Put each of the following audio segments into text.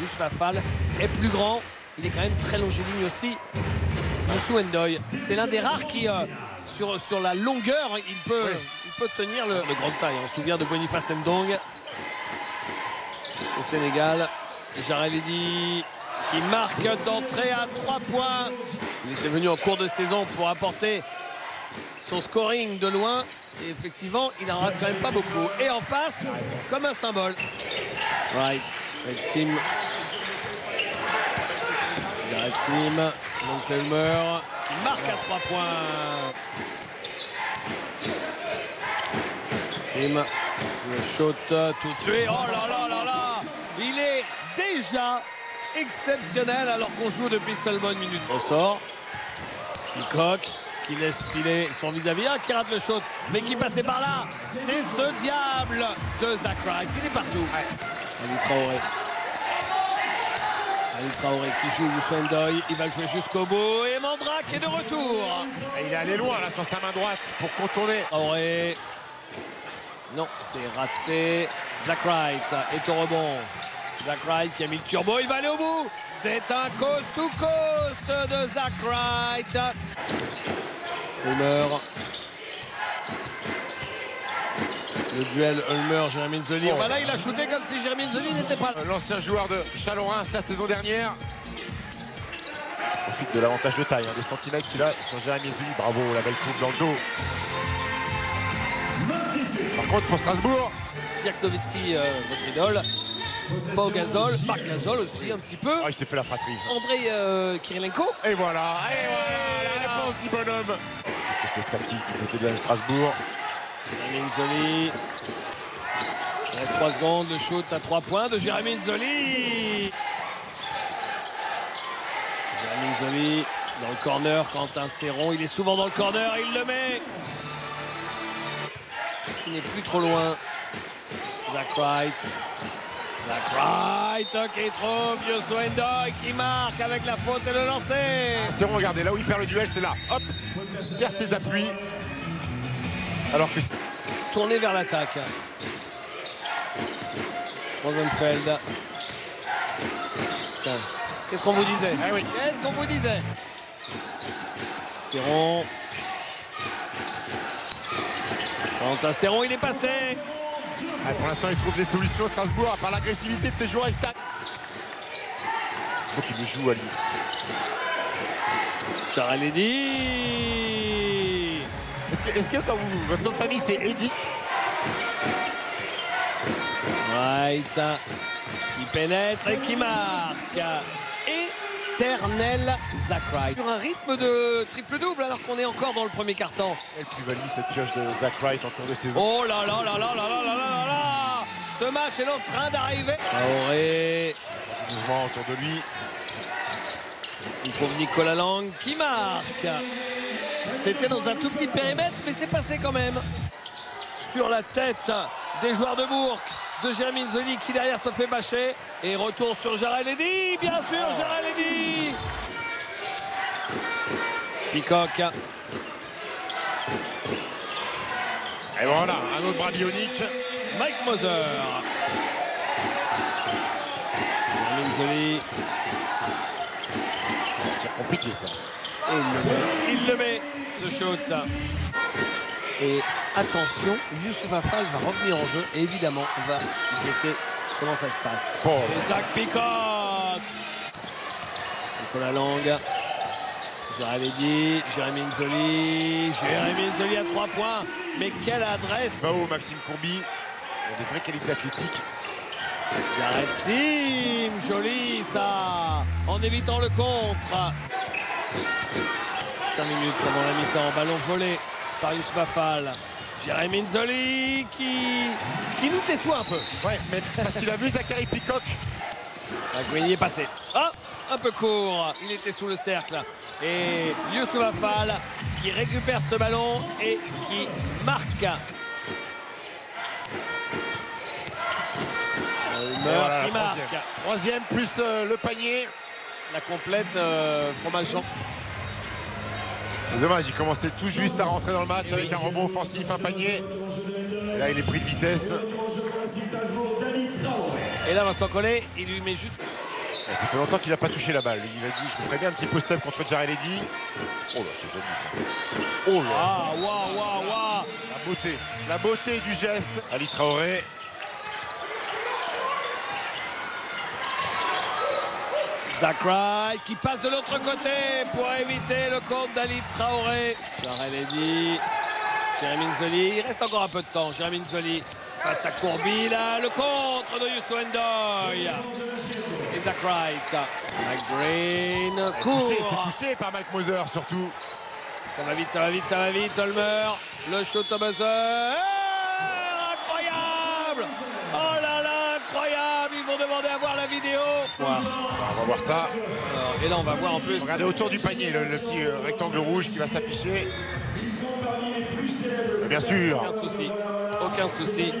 Youssef Afal est plus grand. Il est quand même très longiligne aussi. Moussou Ndoye, c'est l'un des rares qui, euh, sur, sur la longueur, il peut, il peut tenir le, le grand taille. On se souvient de Boniface Ndong au Sénégal. Jarelidi qui marque d'entrée à 3 points. Il était venu en cours de saison pour apporter son scoring de loin. Et effectivement, il en rate quand même pas beaucoup. Et en face, comme un symbole. Right, Maxime. Garrett Sim, Montelmer marque à 3 points. Sim, le shot tout de suite. Oh là là là là Il est déjà exceptionnel alors qu'on joue depuis seulement une minute. On sort. Peacock qui laisse filer son vis-à-vis, -vis, qui rate le shot, mais qui passait par là. C'est ce diable de Zach Wright. Il est partout. Ali Traoré. Ali Traoré qui joue Ndoye. Il va jouer jusqu'au bout. Et Mandrak est de retour. Et il est allé loin là sur sa main droite pour contourner. Traoré. Non, c'est raté. Zach Wright est au rebond. Zach Wright qui a mis le turbo, il va aller au bout. C'est un coast to coast de Zach Wright. Ulmer. Le duel Ulmer, Zoli. Voilà, il a shooté comme si Zoli n'était pas là. L'ancien joueur de Chalon-Reims la saison dernière. Profite de l'avantage de taille, hein, des centimètres qu'il a sur Jérémy Zoli. Bravo, la belle coupe dans le dos. Par contre, pour Strasbourg. Dirk Nowitzki, euh, votre idole. Pau Gasol, Marc Gasol aussi un petit peu. Ah, il s'est fait la fratrie. André euh, Kirilenko. Et voilà, et voilà la réponse du bonhomme. Est-ce que c'est statique du côté de Strasbourg? Jérémy Zoli. Il reste 3 secondes, le shoot à 3 points de Jérémy Zoli. Jérémy Zoli dans le corner, Quentin Serron, il est souvent dans le corner, il le met. Il n'est plus trop loin. Zach Wright. Zach Wright qui trouve Yosso Ndoye qui marque avec la faute et le lancer. Serron, regardez, là où il perd le duel, c'est là. Hop, perd ses appuis. Alors que... Tourné vers l'attaque. Rosenfeld. Qu'est-ce qu'on vous disait ah oui. Qu'est-ce qu'on vous disait Serron. Quentin Serron, il est passé. Ah, pour l'instant, il trouve des solutions à Strasbourg, à part l'agressivité de ses joueurs. Il faut qu'il le joue à lui. Charles. Est-ce que, quand vous, votre nom de famille, c'est Eddy White qui pénètre et qui marque. Éternel Zach Wright. Sur un rythme de triple-double alors qu'on est encore dans le premier carton. Quelle plus-value cette pioche de Zach Wright en cours de saison. Oh là là là là là là là là là Ce match est en train d'arriver. Traoré. Mouvement autour de lui. Il trouve Nicolas Lang qui marque. C'était dans un tout petit périmètre, mais c'est passé quand même. Sur la tête des joueurs de Bourg de Jérémy Zoli qui derrière se fait bâcher. Et retour sur Jarel Eddy, bien sûr, Jarel Eddy. Peacock. Et voilà, un autre bras bionique. Mike Moser. Jérémy Zoli. C'est compliqué ça. Et il le met, il le met ce shoot. Et attention, Youssouf Afal va revenir en jeu. Et évidemment, on va guetter comment ça se passe. Bon. C'est Zach Peacock. Nicolas Lang. Gérald Eddy, Jérémy Nzoli. Jérémy Nzoli à 3 points. Mais quelle adresse Bao, Maxime Courby. Il a des vraies qualités athlétiques. Gareth Sim, joli ça, en évitant le contre. 5 minutes avant la mi-temps, ballon volé par Youssouf Afal. Jérémy Nzoli qui, qui nous déçoit un peu. Ouais, mais parce qu'il a vu Zachary Peacock. La est passé. Ah, un peu court. Il était sous le cercle. Et Youssouf Afal qui récupère ce ballon et qui marque. Voilà, qui marque. Troisième. troisième plus euh, le panier. La complète euh, fromage Jean. C'est dommage, il commençait tout juste à rentrer dans le match avec un rebond offensif, un panier. Et là, il est pris de vitesse. Et là, Vincent Collet, il lui met juste Ça fait longtemps qu'il n'a pas touché la balle. Il a dit je me ferais bien un petit post-up contre Jared Eddy. Oh là, c'est joli ça. Oh là, Ah, waouh, waouh, waouh la beauté. La beauté du geste. Ali Traoré. Zach Wright qui passe de l'autre côté pour éviter le compte d'Ali Traoré. Jarel Eddy, Jérémy Nzoli, il reste encore un peu de temps. Jérémy Nzoli face à Courby, là, le contre de Youssou Ndoye. Et Zach Wright. Mike Green court. C'est touché par Mike Moser surtout. Ça va vite, ça va vite, ça va vite. Olmer, le shoot au buzzer. Eh, Incroyable Oh là là, incroyable Ils vont On va voir ça. Alors, et là, on va voir en plus. Regardez autour du panier le, le petit euh, rectangle rouge qui va s'afficher. Bien sûr. Aucun souci. Aucun souci.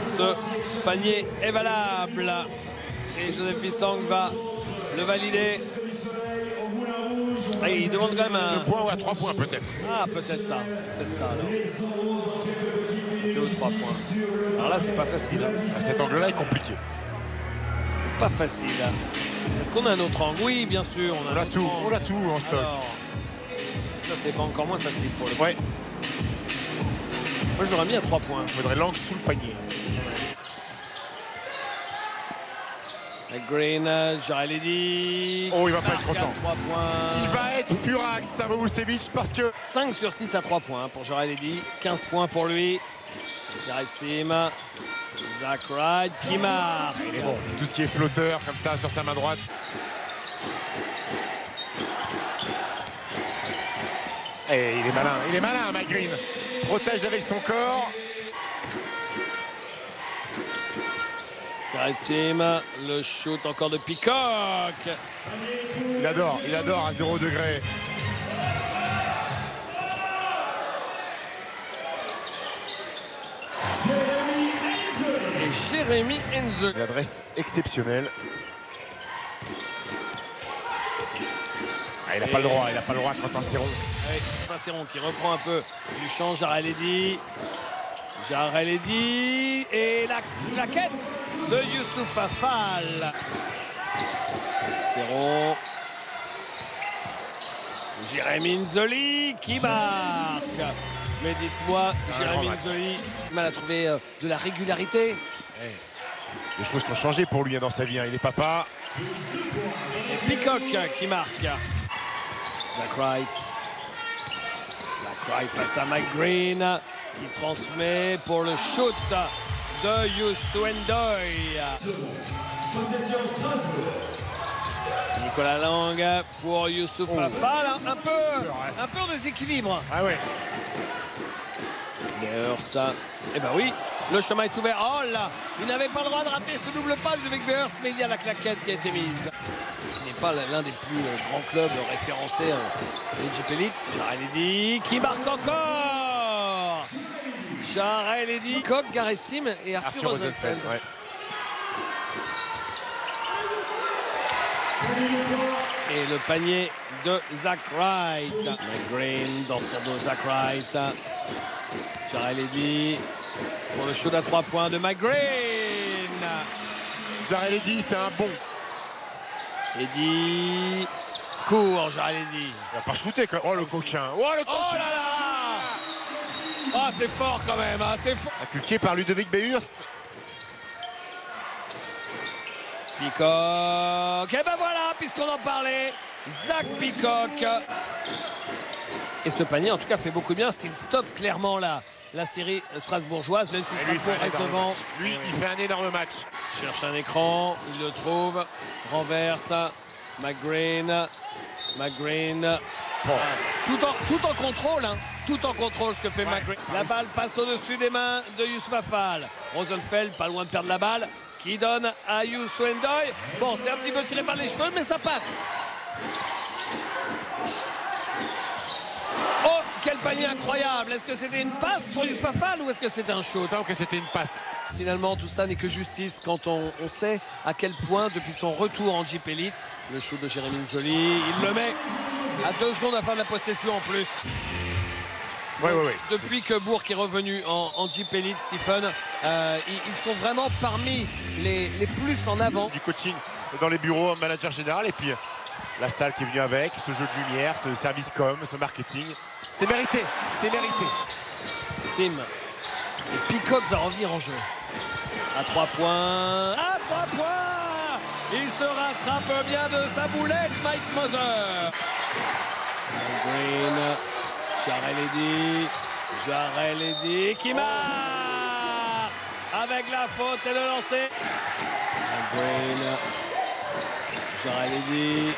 Ce panier est valable. Et Joseph Bissang va le valider. Ah, il demande quand même un. Deux points ou à trois points peut-être. Ah, peut-être ça. Peut-être ça alors. Deux ou trois points. Alors là, c'est pas facile. hein. À cet angle-là est compliqué. Pas facile. Est-ce qu'on a un autre angle? Oui, bien sûr. On a, On a tout, angle. on a tout en stock. Alors, là, c'est pas encore moins facile pour le Ouais, Moi, je l'aurais mis à trois points. il faudrait l'angle sous le panier. Green, Jarel Eddy. Oh, il va pas être content. Il va être furax, Savo parce que 5 sur 6 à 3 points pour Jarel Eddy. 15 points pour lui. Jared Sim. Zach Wright qui marque. il est bon. Tout ce qui est flotteur comme ça sur sa main droite. Et il est malin, il est malin, Mike Green. Protège avec son corps. Sim. Le shoot encore de Peacock. Il adore, il adore à 0 degré. Et Jérémy Enze. Une adresse exceptionnelle. Ah, il n'a pas le droit, il n'a pas le droit quand un serron. Saint-Cyron qui reprend un peu du champ. Jarel Eddy. Jarel Eddy. Et la, la quête de Youssouf Afal. Serron. Jérémy Nzoli qui marque. Mais dites-moi, Jérémy. Nzoli, mal à trouver euh, de la régularité. Des choses qui ont changé pour lui hein, dans sa vie. hein. Il est papa. Et Peacock qui marque. Zach Wright. Zach Wright face à Mike Green qui transmet pour le shoot de Youssou Ndoye. Nicolas Lang pour Youssouf Afal. Un, un peu, un peu en déséquilibre. Ah ouais. Et Hurst. Eh ben oui, le chemin est ouvert. Oh là, il n'avait pas le droit de rater ce double pas de Vic Hurst, mais il y a la claquette qui a été mise. Ce n'est pas l'un des plus euh, grands clubs référencés euh, de Elite. Jarel Eddy qui marque encore. Jarel Eddy, Coq, Gareth Sim et Arthur, Arthur Rosenfeld. Ouais. Et le panier de Zach Wright. Green dans son dos, Zach Wright. Jarel Eddy pour le shoot à 3 points de Mike Green. Jarel Eddy, c'est un bon. Eddy court, Jarel Eddy. Il va pas shooter quand Oh le coquin. Oh le Oh coquin. là là Ah, c'est fort quand même, hein, c'est fort. Inculqué par Ludovic Behurs. Peacock. Et ben voilà, puisqu'on en parlait, Zach Peacock. Et ce panier, en tout cas, fait beaucoup bien, parce qu'il stoppe clairement la, la série strasbourgeoise, même si Strasbourg reste devant. match. Lui, il fait un énorme match. Cherche un écran, il le trouve, renverse, McGreen, McGreen. Bon. Tout en, tout en contrôle, hein. tout en contrôle ce que fait McGreen. La balle passe au-dessus des mains de Youssouf Afal. Rosenfeld, pas loin de perdre la balle, qui donne à Youssou Ndoye. Bon, c'est un petit peu tiré par les cheveux, mais ça passe. Oh, quel panier incroyable Est-ce que c'était une passe pour Youssouf Afal ou est-ce que c'était un shoot que c'était une passe. Finalement, tout ça n'est que justice quand on, on sait à quel point, depuis son retour en Jeep Elite, le shoot de Jérémy Nzoli, il le met à deux secondes à la fin de la possession en plus. Ouais, ouais, ouais. Depuis que Bourg est revenu en, en Jeep Elite, Stephen, euh, ils, ils sont vraiment parmi les, les plus en avant. du coaching dans les bureaux, manager général, et puis la salle qui est venue avec, ce jeu de lumière, ce service com, ce marketing. C'est mérité, c'est mérité. Sim. Et Peacock va revenir en jeu. À 3 points. À 3 points Il se rattrape bien de sa boulette, Mike Moser. Green. Jarrell Eddy. Jarrell Eddy qui marque avec la faute et le lancer. Green. Jarrell Eddy.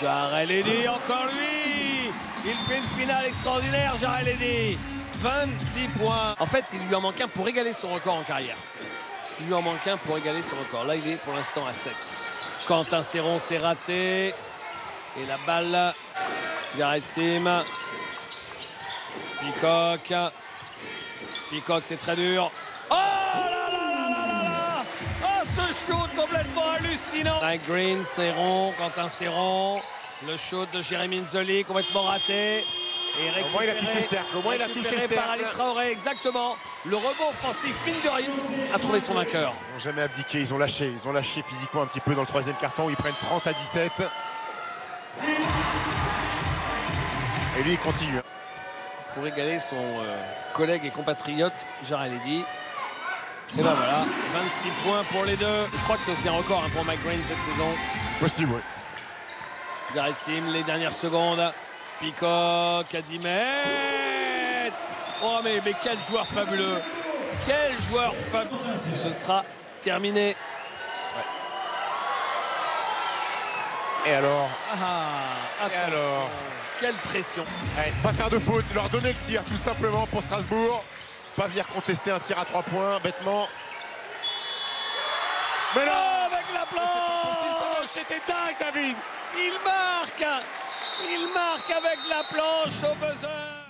Jarrell Eddy, encore lui Il fait une finale extraordinaire, Jarrell Eddy 26 points. En fait, il lui en manque un pour égaler son record en carrière. Il lui en manque un pour égaler son record. Là, il est pour l'instant à 7. Quentin Serron s'est raté. Et la balle, Gareth Sim. Peacock. Peacock, c'est très dur. Oh là là là là là Oh, ce shoot complètement hallucinant Mike Green, Serron, Quentin Serron. Le shoot de Jérémy Nzoli, complètement raté. Et Au moins, il a touché le cercle. Au moins, il a touché le par cercle. Ali Traoré, exactement. Le rebond offensif, mine a trouvé son vainqueur. Ils n'ont jamais abdiqué, ils ont lâché. Ils ont lâché physiquement un petit peu dans le troisième carton. Ils prennent 30 à 17. Et lui, il continue. Pour égaler son euh, collègue et compatriote, Eddy. Et ben voilà, 26 points pour les deux. Je crois que c'est aussi un record hein, pour Mike Green cette saison. Possible, oui. Sim, les dernières secondes. Peacock à 10 mètres. Oh mais, mais quel joueur fabuleux. Quel joueur fabuleux. Ce sera terminé. Et alors Ah, attention. alors Quelle pression. Pas faire de faute, leur donner le tir tout simplement pour Strasbourg. Pas venir contester un tir à 3 points, bêtement. Mais non Oh, avec la planche C'était dingue, David. Il marque Il marque avec la planche au buzzer